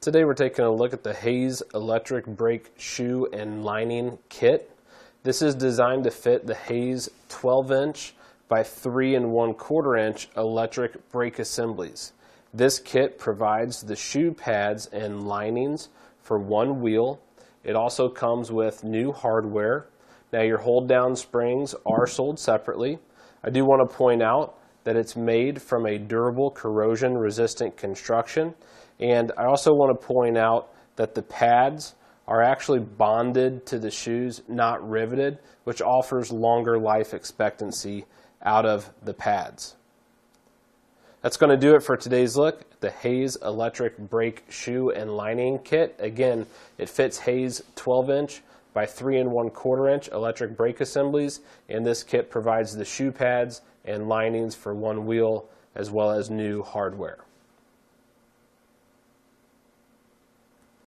Today we're taking a look at the Hayes electric brake shoe and lining kit. This is designed to fit the Hayes 12 inch by 3 and 1 quarter inch electric brake assemblies. This kit provides the shoe pads and linings for one wheel. It also comes with new hardware. Now your hold down springs are sold separately. I do want to point out that it's made from a durable corrosion resistant construction and I also want to point out that the pads are actually bonded to the shoes, not riveted, which offers longer life expectancy out of the pads. That's going to do it for today's look at the Hayes electric brake shoe and lining kit. Again, it fits Hayes 12 inch by 3 and 1 quarter inch electric brake assemblies and this kit provides the shoe pads and linings for one wheel as well as new hardware.